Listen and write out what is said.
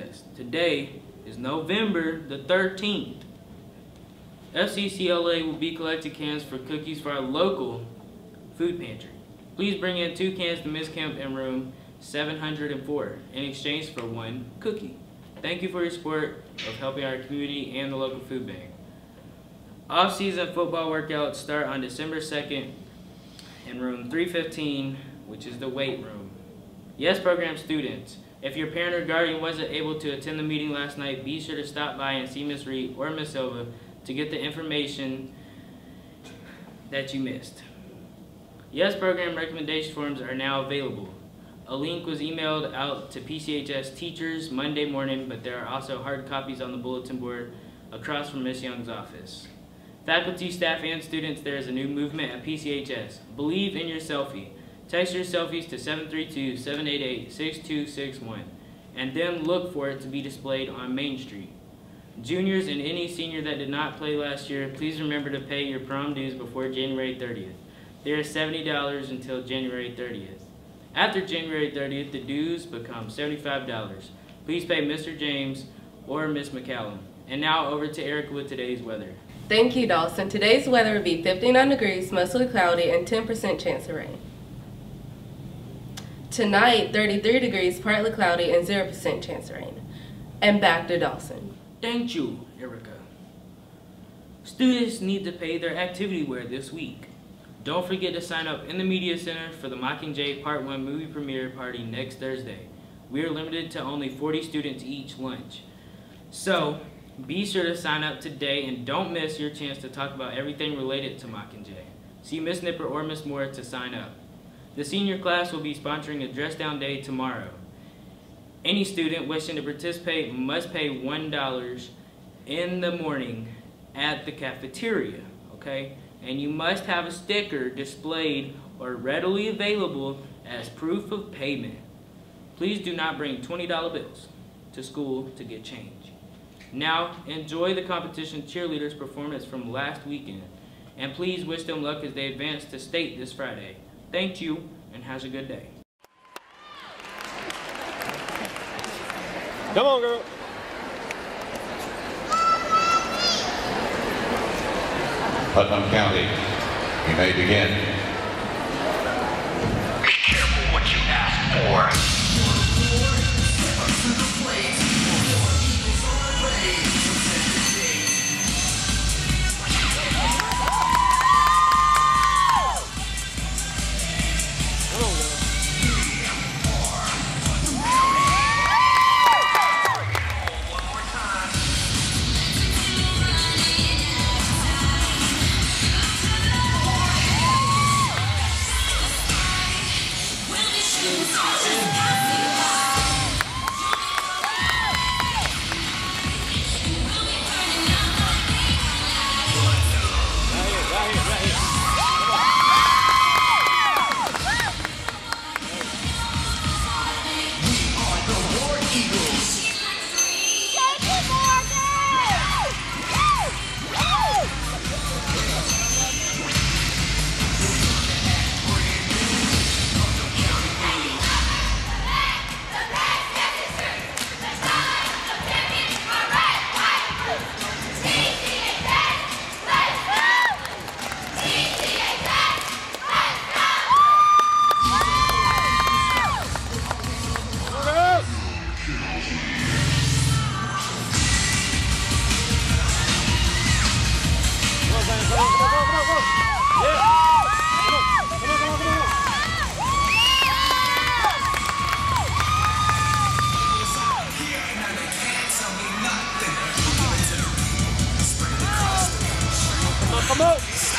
contest. Today is November the 13th. FCCLA will be collecting cans for cookies for our local food pantry. Please bring in two cans to Ms. Kemp in room 704 in exchange for one cookie. Thank you for your support of helping our community and the local food bank. Off-season football workouts start on December 2nd in room 315, which is the weight room. Yes program students, if your parent or guardian wasn't able to attend the meeting last night, be sure to stop by and see Ms. Reed or Ms. Silva to get the information that you missed. Yes program recommendation forms are now available. A link was emailed out to PCHS teachers Monday morning, but there are also hard copies on the bulletin board across from Ms. Young's office. Faculty, staff, and students, there is a new movement at PCHS. Believe in your selfie. Text your selfies to 732-788-6261 and then look for it to be displayed on Main Street. Juniors and any senior that did not play last year, please remember to pay your prom dues before January 30th. There is $70 until January 30th. After January 30th, the dues become $75. Please pay Mr. James or Miss McCallum. And now over to Eric with today's weather. Thank you, Dawson. Today's weather will be 59 degrees, mostly cloudy, and 10% chance of rain. Tonight, 33 degrees, partly cloudy, and 0% chance of rain. And back to Dawson. Thank you, Erica. Students need to pay their activity wear this week. Don't forget to sign up in the Media Center for the Mockingjay Part 1 movie premiere party next Thursday. We are limited to only 40 students each lunch. So, be sure to sign up today and don't miss your chance to talk about everything related to Mockingjay. See Miss Nipper or Miss Moore to sign up. The senior class will be sponsoring a dress down day tomorrow. Any student wishing to participate must pay $1 in the morning at the cafeteria, okay? And you must have a sticker displayed or readily available as proof of payment. Please do not bring $20 bills to school to get change. Now, enjoy the competition cheerleaders performance from last weekend. And please wish them luck as they advance to state this Friday. Thank you and have a good day. Come on, girl. Putnam County, you may begin. Be careful what you ask for. Come on.